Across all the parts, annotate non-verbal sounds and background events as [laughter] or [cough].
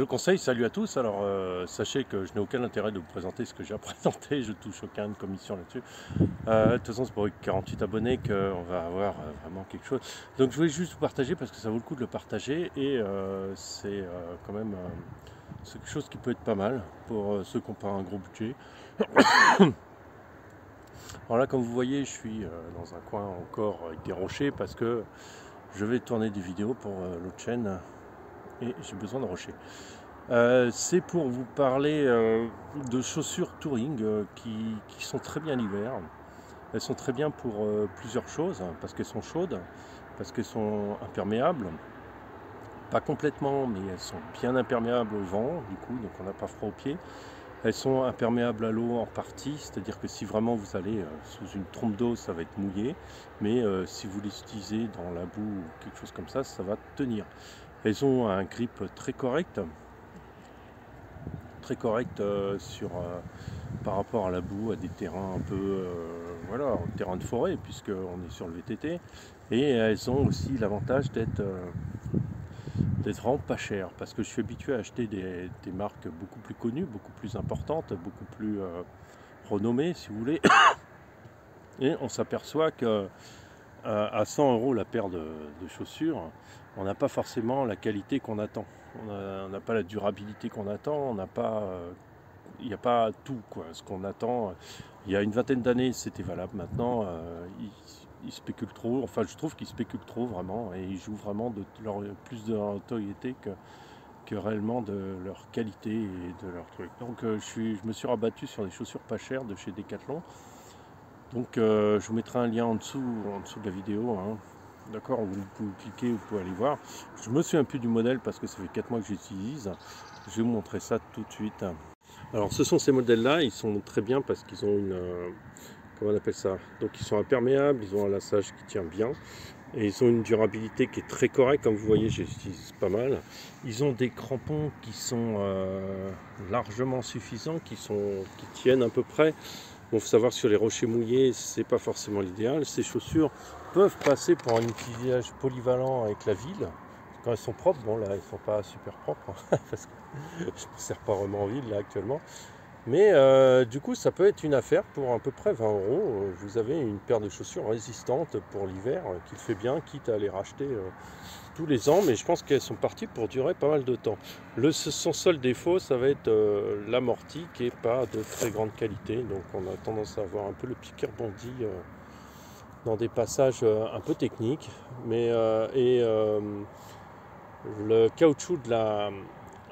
le conseil, salut à tous. Alors, euh, sachez que je n'ai aucun intérêt de vous présenter ce que j'ai à [laughs] présenter. Je touche aucune commission là-dessus. Euh, de toute façon, c'est pour 48 abonnés qu'on va avoir euh, vraiment quelque chose. Donc, je voulais juste vous partager parce que ça vaut le coup de le partager et c'est quand même quelque chose qui peut être pas mal pour ceux qui n'ont pas un gros budget. [coughs] Alors là, comme vous voyez, je suis dans un coin encore avec des rochers parce que je vais tourner des vidéos pour l'autre chaîne et j'ai besoin de rocher. Euh, c'est pour vous parler euh, de chaussures touring euh, qui, sont très bien l'hiver. Elles sont très bien pour plusieurs choses, parce qu'elles sont chaudes, parce qu'elles sont imperméables. Pas complètement, mais elles sont bien imperméables au vent, du coup, donc on n'a pas froid aux pieds. Elles sont imperméables à l'eau en partie, c'est-à-dire que si vraiment vous allez sous une trompe d'eau, ça va être mouillé, mais si vous les utilisez dans la boue ou quelque chose comme ça, ça va tenir. Elles ont un grip très correct, très correct euh, sur, euh, par rapport à la boue, à des terrains un peu, euh, voilà, terrain de forêt, puisqu'on est sur le VTT. Et elles ont aussi l'avantage d'être vraiment pas chères, parce que je suis habitué à acheter des, marques beaucoup plus connues, beaucoup plus importantes, beaucoup plus renommées, si vous voulez. [coughs] Et on s'aperçoit que à 100 euros la paire de chaussures, on n'a pas forcément la qualité qu'on attend. On n'a pas la durabilité qu'on attend, on n'a pas. Euh, il n'y a pas tout quoi, ce qu'on attend. Il y a une vingtaine d'années, c'était valable. Maintenant, euh, ils, spéculent trop. Enfin, je trouve qu'ils spéculent trop vraiment et ils jouent vraiment de leur, plus de leur autorité que, que réellement de leur qualité et de leur truc. Donc, euh, je, je me suis rabattu sur des chaussures pas chères de chez Decathlon. Donc, je vous mettrai un lien en dessous, de la vidéo. Hein. D'accord, vous pouvez cliquer, vous pouvez aller voir. Je me souviens plus du modèle parce que ça fait 4 mois que j'utilise. Je vais vous montrer ça tout de suite. Alors ce sont ces modèles-là, ils sont très bien parce qu'ils ont une... Euh, comment on appelle ça? Donc ils sont imperméables, ils ont un lassage qui tient bien. Et ils ont une durabilité qui est très correcte, comme vous voyez, j'utilise pas mal. Ils ont des crampons qui sont euh, largement suffisants, qui, sont, qui tiennent à peu près. Il faut savoir sur les rochers mouillés, c'est pas forcément l'idéal. Ces chaussures peuvent passer pour un utilisage polyvalent avec la ville. Quand elles sont propres, bon là, elles sont pas super propres hein, [laughs] parce que je ne sers pas vraiment en ville là actuellement. Mais euh, du coup, ça peut être une affaire pour à peu près 20 euros. Vous avez une paire de chaussures résistantes pour l'hiver euh, qui fait bien, quitte à les racheter euh, tous les ans. Mais je pense qu'elles sont parties pour durer pas mal de temps. Le, son seul défaut, ça va être l'amorti qui n'est pas de très grande qualité. Donc on a tendance à avoir un peu le pied rebondi dans des passages un peu techniques. Mais, et le caoutchouc de la,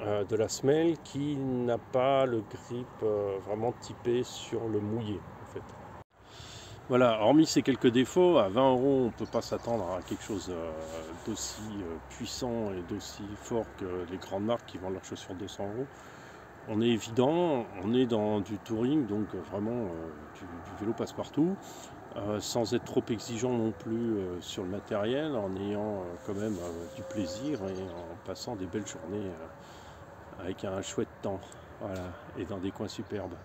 euh, de la semelle qui n'a pas le grip euh, vraiment typé sur le mouillé en fait. Voilà, hormis ces quelques défauts, à 20 euros on ne peut pas s'attendre à quelque chose euh, d'aussi puissant et d'aussi fort que les grandes marques qui vendent leurs chaussures 200 euros. On est évident, on est dans du touring, donc vraiment du, vélo passe-partout, sans être trop exigeant non plus sur le matériel, en ayant quand même du plaisir et en passant des belles journées avec un chouette temps, voilà, et dans des coins superbes.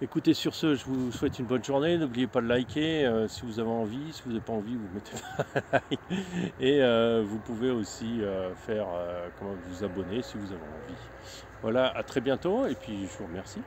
Écoutez, sur ce, je vous souhaite une bonne journée. N'oubliez pas de liker euh, si vous avez envie. Si vous n'avez pas envie, vous mettez pas [laughs] like. Et euh, vous pouvez aussi euh, faire comment vous abonner si vous avez envie. Voilà, à très bientôt et puis je vous remercie.